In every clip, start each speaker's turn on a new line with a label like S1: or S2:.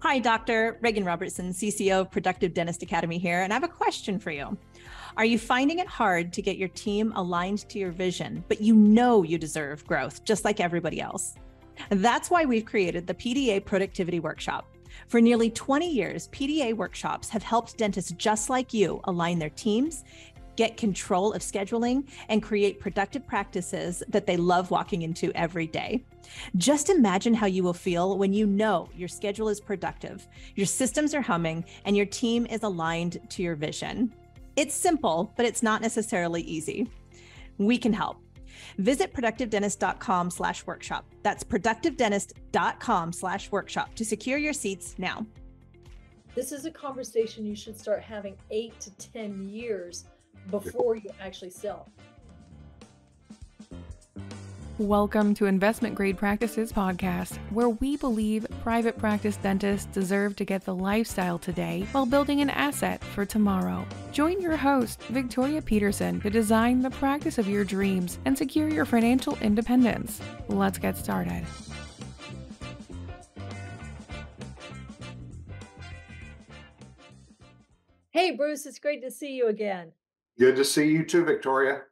S1: Hi, Dr. Reagan Robertson, CCO of Productive Dentist Academy here, and I have a question for you. Are you finding it hard to get your team aligned to your vision, but you know you deserve growth just like everybody else? That's why we've created the PDA Productivity Workshop. For nearly 20 years, PDA workshops have helped dentists just like you align their teams, get control of scheduling, and create productive practices that they love walking into every day. Just imagine how you will feel when you know your schedule is productive, your systems are humming, and your team is aligned to your vision. It's simple, but it's not necessarily easy. We can help. Visit productivedentist.com slash workshop. That's productivedentist.com slash workshop to secure your seats now.
S2: This is a conversation you should start having eight to 10 years before you actually sell.
S3: Welcome to Investment Grade Practices Podcast, where we believe private practice dentists deserve to get the lifestyle today while building an asset for tomorrow. Join your host, Victoria Peterson, to design the practice of your dreams and secure your financial independence. Let's get started.
S2: Hey, Bruce, it's great to see you again.
S4: Good to see you too, Victoria.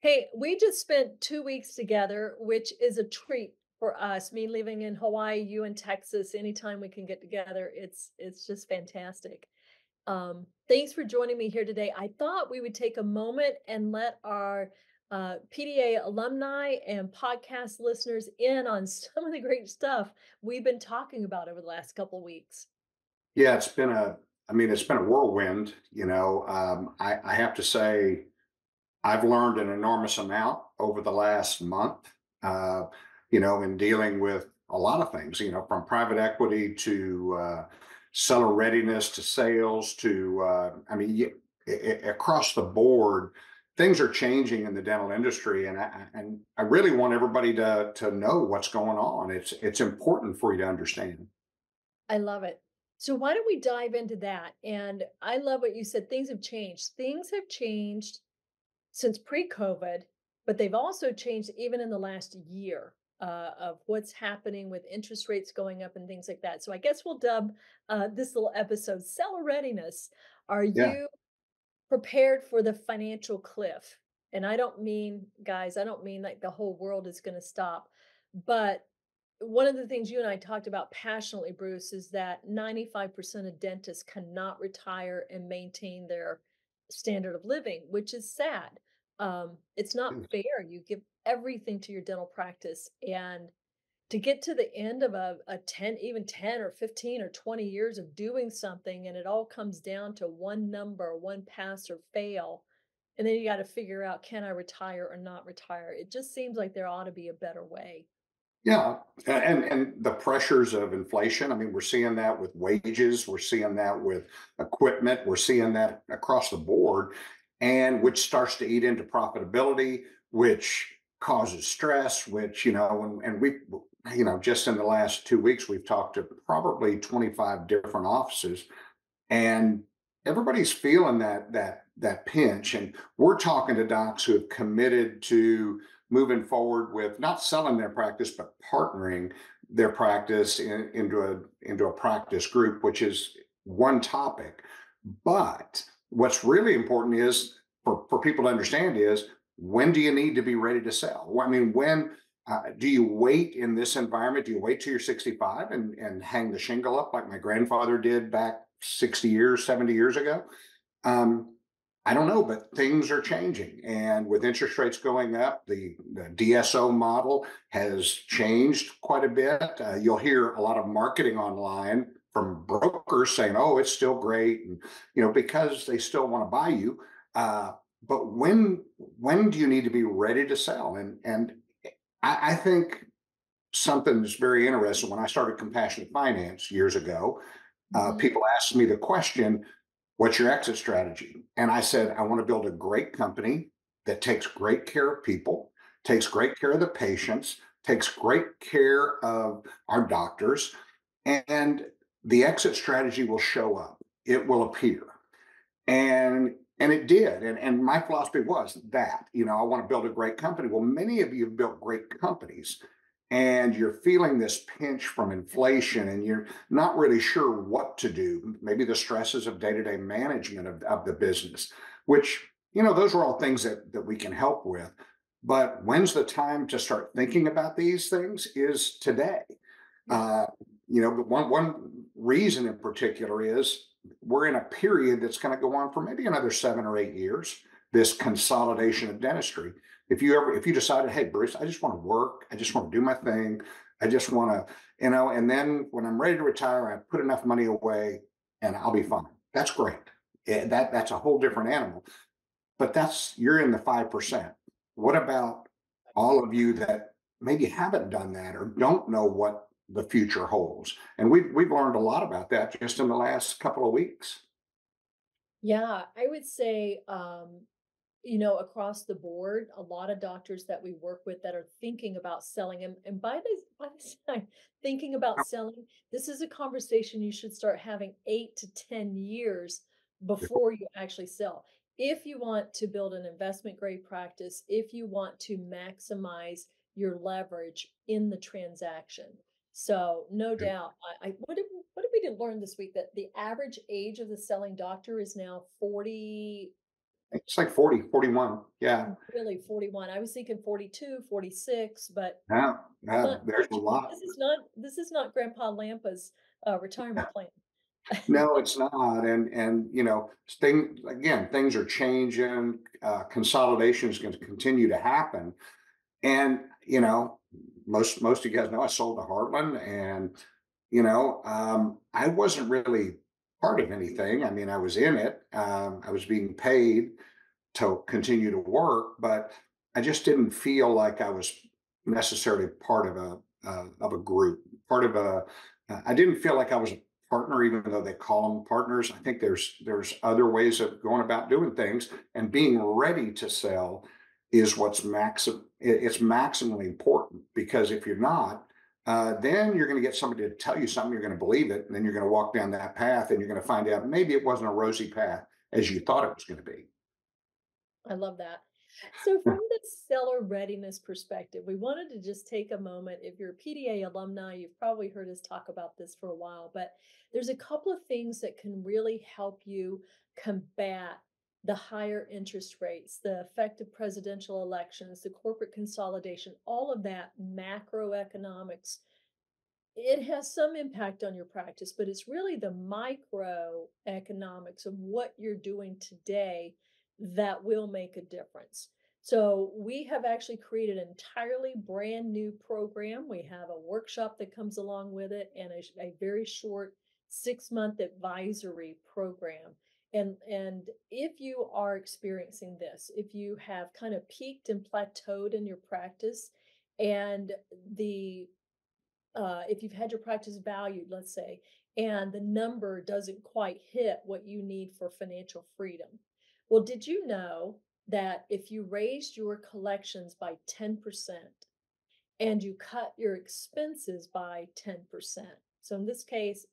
S2: Hey, we just spent two weeks together, which is a treat for us. Me living in Hawaii, you in Texas. Anytime we can get together, it's it's just fantastic. Um, thanks for joining me here today. I thought we would take a moment and let our uh, PDA alumni and podcast listeners in on some of the great stuff we've been talking about over the last couple of weeks.
S4: Yeah, it's been a, I mean, it's been a whirlwind. You know, um, I, I have to say, I've learned an enormous amount over the last month, uh, you know, in dealing with a lot of things, you know, from private equity to uh, seller readiness to sales to, uh, I mean, across the board, things are changing in the dental industry, and I, and I really want everybody to to know what's going on. It's it's important for you to understand.
S2: I love it. So why don't we dive into that? And I love what you said. Things have changed. Things have changed since pre-COVID, but they've also changed even in the last year uh, of what's happening with interest rates going up and things like that. So I guess we'll dub uh, this little episode "Seller Readiness." Are yeah. you prepared for the financial cliff? And I don't mean, guys, I don't mean like the whole world is going to stop, but one of the things you and I talked about passionately, Bruce, is that 95% of dentists cannot retire and maintain their standard of living, which is sad. Um, it's not fair. You give everything to your dental practice and to get to the end of a, a 10 even 10 or 15 or 20 years of doing something and it all comes down to one number one pass or fail and then you got to figure out can i retire or not retire it just seems like there ought to be a better way
S4: yeah and and the pressures of inflation i mean we're seeing that with wages we're seeing that with equipment we're seeing that across the board and which starts to eat into profitability, which causes stress, which, you know, and, and we, you know, just in the last two weeks, we've talked to probably 25 different offices and everybody's feeling that, that, that pinch. And we're talking to docs who have committed to moving forward with not selling their practice, but partnering their practice in, into a, into a practice group, which is one topic. But what's really important is for, for people to understand is when do you need to be ready to sell? I mean, when uh, do you wait in this environment? Do you wait till you're 65 and, and hang the shingle up like my grandfather did back 60 years, 70 years ago? Um, I don't know, but things are changing. And with interest rates going up, the, the DSO model has changed quite a bit. Uh, you'll hear a lot of marketing online from brokers saying, "Oh, it's still great," and you know because they still want to buy you. Uh, but when when do you need to be ready to sell? And and I, I think something that's very interesting. When I started compassionate finance years ago, uh, mm-hmm. people asked me the question, "What's your exit strategy?" And I said, "I want to build a great company that takes great care of people, takes great care of the patients, takes great care of our doctors." And the exit strategy will show up. It will appear. And and it did. And, and my philosophy was that, you know, I want to build a great company. Well, many of you have built great companies. And you're feeling this pinch from inflation and you're not really sure what to do, maybe the stresses of day to day management of, of the business, which, you know, those are all things that, that we can help with. But when's the time to start thinking about these things is today. Uh, you know, one, one reason in particular is we're in a period that's going to go on for maybe another seven or eight years, this consolidation of dentistry if you ever if you decided hey bruce i just want to work. I just want to do my thing. I just want to you know and then when i'm ready to retire i put enough money away and i'll be fine. That's great. Yeah, that that's a whole different animal. But that's you're in the 5% what about all of you that maybe haven't done that or don't know what the future holds? And we've we've learned a lot about that just in the last couple of weeks.
S2: Yeah i would say um you know, across the board, a lot of doctors that we work with that are thinking about selling. And, and by this, by this time, thinking about selling, this is a conversation you should start having eight to 10 years before you actually sell. If you want to build an investment grade practice, if you want to maximize your leverage in the transaction. So no doubt, I, I what did what did we learn this week that the average age of the selling doctor is now 40
S4: it's like 40, 41. Yeah.
S2: Really, 41. I was thinking 42, 46, but
S4: yeah, yeah there's a lot.
S2: This is not this is not Grandpa Lampa's uh, retirement plan.
S4: no, it's not. And and you know, thing again, things are changing. Uh, consolidation is going to continue to happen. And you know, most most of you guys know I sold to Heartland, and you know, um, I wasn't really part of anything. I mean, I was in it. Um, I was being paid to continue to work, but I just didn't feel like I was necessarily part of a uh, of a group, part of a. Uh, I didn't feel like I was a partner, even though they call them partners. I think there's there's other ways of going about doing things, and being ready to sell is what's maxim. It's maximally important because if you're not, uh, then you're going to get somebody to tell you something, you're going to believe it, and then you're going to walk down that path and you're going to find out maybe it wasn't a rosy path as you thought it was going to be.
S2: I love that. So, from the seller readiness perspective, we wanted to just take a moment. If you're a PDA alumni, you've probably heard us talk about this for a while, but there's a couple of things that can really help you combat the higher interest rates, the effect of presidential elections, the corporate consolidation, all of that macroeconomics, it has some impact on your practice, but it's really the microeconomics of what you're doing today that will make a difference. So, we have actually created an entirely brand new program. We have a workshop that comes along with it and a, a very short six month advisory program and and if you are experiencing this if you have kind of peaked and plateaued in your practice and the uh, if you've had your practice valued let's say and the number doesn't quite hit what you need for financial freedom well did you know that if you raised your collections by 10% and you cut your expenses by 10% so in this case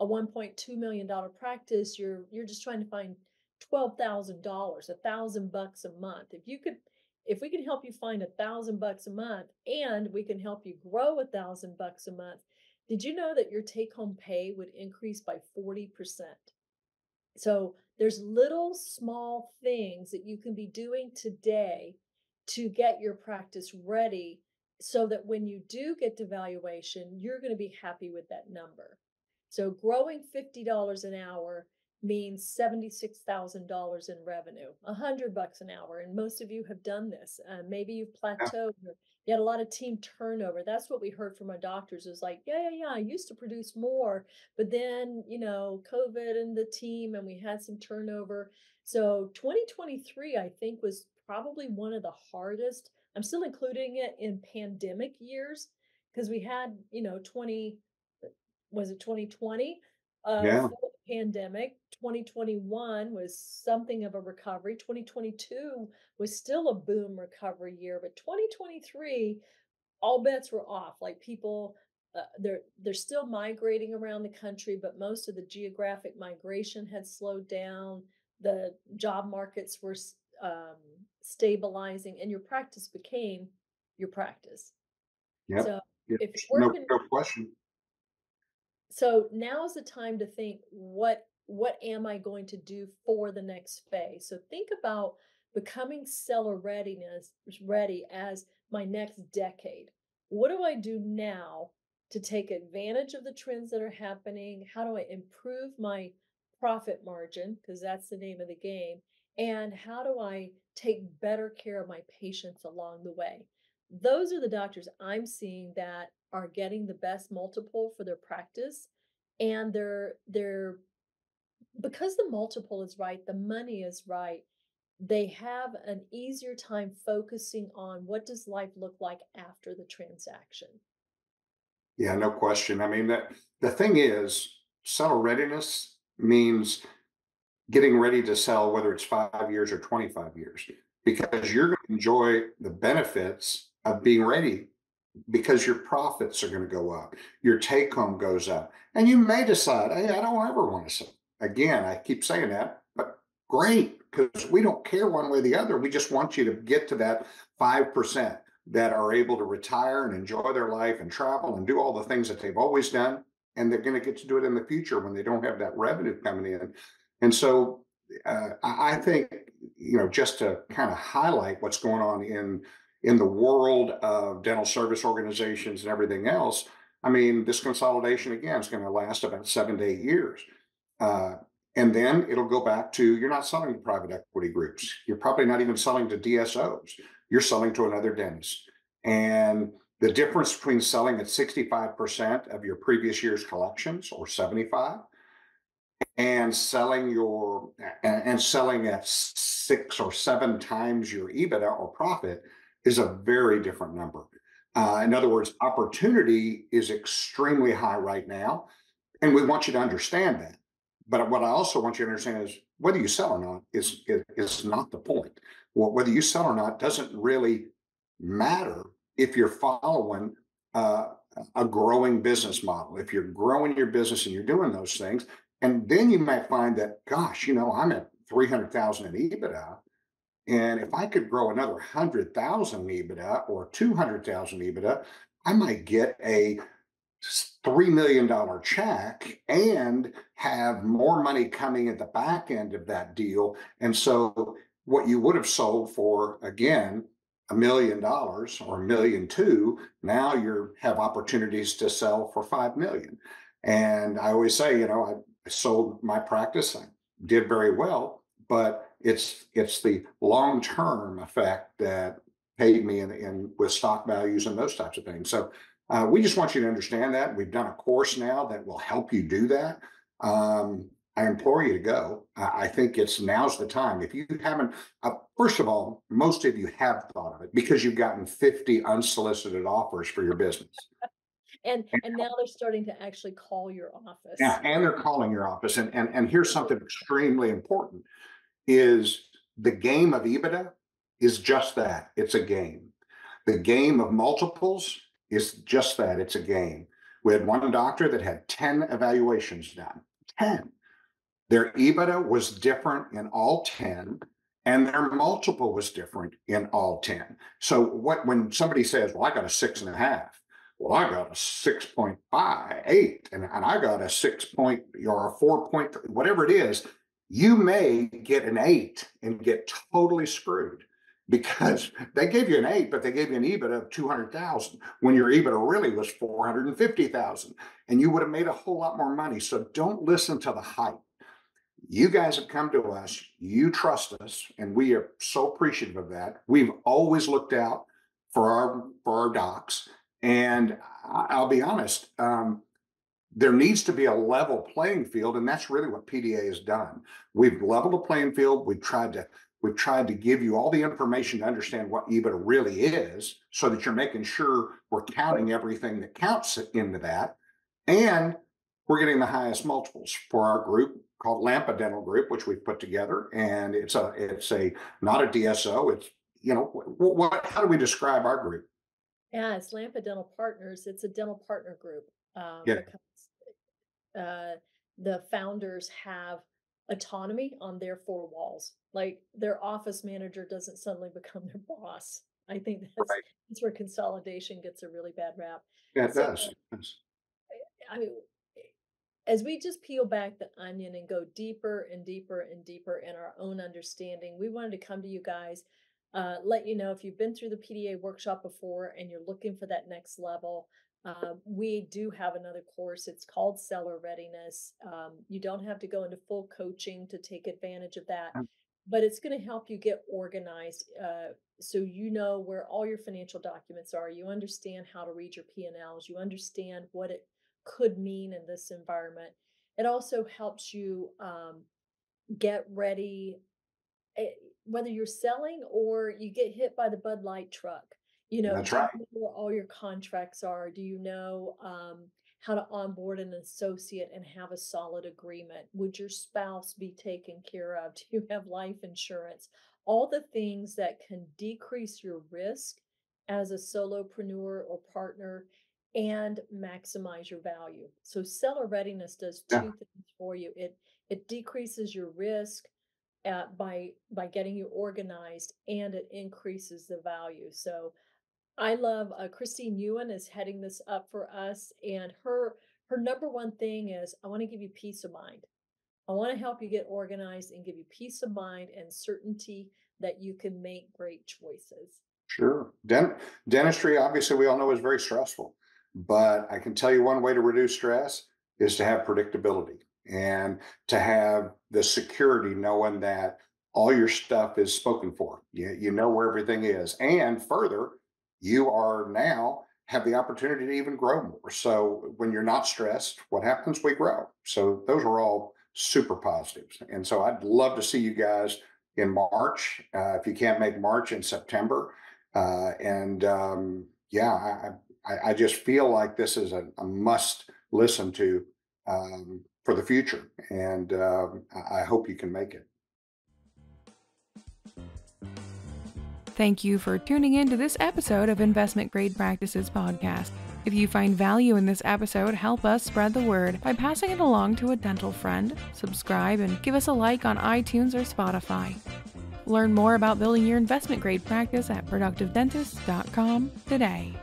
S2: a 1.2 million dollar practice you're you're just trying to find $12,000 a thousand bucks a month. If you could if we can help you find a thousand bucks a month and we can help you grow a thousand bucks a month did you know that your take home pay would increase by 40% so there's little small things that you can be doing today to get your practice ready so that when you do get to valuation you're going to be happy with that number so growing $50 an hour means $76,000 in revenue, a hundred bucks an hour. And most of you have done this. Uh, maybe you've plateaued. Yeah. You had a lot of team turnover. That's what we heard from our doctors is like, yeah, yeah, yeah, I used to produce more, but then, you know, COVID and the team and we had some turnover. So 2023, I think, was probably one of the hardest. I'm still including it in pandemic years because we had, you know, 20, was it 2020? Uh, yeah. pandemic. 2021 was something of a recovery. 2022 was still a boom recovery year, but 2023, all bets were off. Like people, uh, they're they're still migrating around the country, but most of the geographic migration had slowed down. The job markets were um, stabilizing, and your practice became your practice.
S4: Yep. So
S2: if you're
S4: no,
S2: working
S4: no question.
S2: So now is the time to think what what am I going to do for the next phase? So think about becoming seller readiness ready as my next decade. What do I do now to take advantage of the trends that are happening? How do I improve my profit margin? Because that's the name of the game. And how do I take better care of my patients along the way? Those are the doctors I'm seeing that are getting the best multiple for their practice and they're they're because the multiple is right, the money is right, they have an easier time focusing on what does life look like after the transaction.
S4: Yeah, no question. I mean, that the thing is, sell readiness means getting ready to sell, whether it's five years or 25 years, because you're going to enjoy the benefits of being ready because your profits are going to go up, your take home goes up, and you may decide, hey, I don't ever want to sell. Again, I keep saying that, but great, because we don't care one way or the other. We just want you to get to that 5% that are able to retire and enjoy their life and travel and do all the things that they've always done. And they're going to get to do it in the future when they don't have that revenue coming in. And so uh, I think, you know, just to kind of highlight what's going on in in the world of dental service organizations and everything else, I mean, this consolidation again is going to last about seven to eight years. Uh, and then it'll go back to you're not selling to private equity groups. You're probably not even selling to DSOs. You're selling to another dentist. And the difference between selling at 65% of your previous year's collections or 75 and selling your and, and selling at six or seven times your EBITDA or profit is a very different number. Uh, in other words, opportunity is extremely high right now, and we want you to understand that. But what I also want you to understand is whether you sell or not is is, not the point. Well, whether you sell or not doesn't really matter if you're following uh, a growing business model. If you're growing your business and you're doing those things, and then you might find that, gosh, you know, I'm at 300,000 in EBITDA. And if I could grow another 100,000 EBITDA or 200,000 EBITDA, I might get a $3 million check and have more money coming at the back end of that deal. And so what you would have sold for, again, a million dollars or a million two, now you have opportunities to sell for 5 million. And I always say, you know, I sold my practice, I did very well, but it's it's the long-term effect that paid me in, in with stock values and those types of things. So uh, we just want you to understand that. We've done a course now that will help you do that. Um, I implore you to go. I, I think it's now's the time. If you haven't, uh, first of all, most of you have thought of it because you've gotten 50 unsolicited offers for your business.
S2: And and now they're starting to actually call your office.
S4: Yeah, and they're calling your office. And and and here's something extremely important: is the game of EBITDA is just that. It's a game. The game of multiples is just that. It's a game. We had one doctor that had 10 evaluations done. 10. Their EBITDA was different in all 10, and their multiple was different in all 10. So what when somebody says, Well, I got a six and a half, well, I got a 6.58 and, and I got a six point or a four point, whatever it is, you may get an eight and get totally screwed because they gave you an eight, but they gave you an EBIT of 200,000 when your EBITDA really was 450,000 and you would have made a whole lot more money. So don't listen to the hype. You guys have come to us, you trust us, and we are so appreciative of that. We've always looked out for our for our docs. And I'll be honest, um, there needs to be a level playing field, and that's really what PDA has done. We've leveled the playing field. We've tried to we've tried to give you all the information to understand what EBITDA really is, so that you're making sure we're counting everything that counts into that, and we're getting the highest multiples for our group called Lampa Dental Group, which we've put together, and it's a it's a not a DSO. It's you know what, what how do we describe our group?
S2: Yeah, it's Lampa Dental Partners. It's a dental partner group. Um,
S4: Yeah.
S2: Uh, the founders have autonomy on their four walls. Like their office manager doesn't suddenly become their boss. I think that's, right. that's where consolidation gets a really bad rap.
S4: Yeah, it so, does.
S2: I mean, as we just peel back the onion and go deeper and deeper and deeper in our own understanding, we wanted to come to you guys, uh, let you know if you've been through the PDA workshop before and you're looking for that next level. Uh, we do have another course. It's called Seller Readiness. Um, you don't have to go into full coaching to take advantage of that, mm. but it's going to help you get organized uh, so you know where all your financial documents are. You understand how to read your P&Ls. You understand what it could mean in this environment. It also helps you um, get ready, eh, whether you're selling or you get hit by the Bud Light truck you know,
S4: That's right.
S2: you know where all your contracts are? Do you know um, how to onboard an associate and have a solid agreement? Would your spouse be taken care of? Do you have life insurance? All the things that can decrease your risk as a solopreneur or partner and maximize your value. So seller readiness does two yeah. things for you. It it decreases your risk uh, by by getting you organized and it increases the value. So I love uh, Christine Ewan is heading this up for us, and her her number one thing is I want to give you peace of mind. I want to help you get organized and give you peace of mind and certainty that you can make great choices.
S4: Sure. Den- dentistry, obviously, we all know is very stressful, but I can tell you one way to reduce stress is to have predictability and to have the security knowing that all your stuff is spoken for. You, you know where everything is. And further, you are now have the opportunity to even grow more. So when you're not stressed, what happens? We grow. So those are all super positives. And so I'd love to see you guys in March. Uh, if you can't make March in September. Uh, and um, yeah, I, I, I, just feel like this is a, a must listen to um, for the future. And um, I hope you can make it.
S3: Thank you for tuning in to this episode of Investment Grade Practices Podcast. If you find value in this episode, help us spread the word by passing it along to a dental friend, subscribe, and give us a like on iTunes or Spotify. Learn more about building your investment grade practice at productivedentist.com today.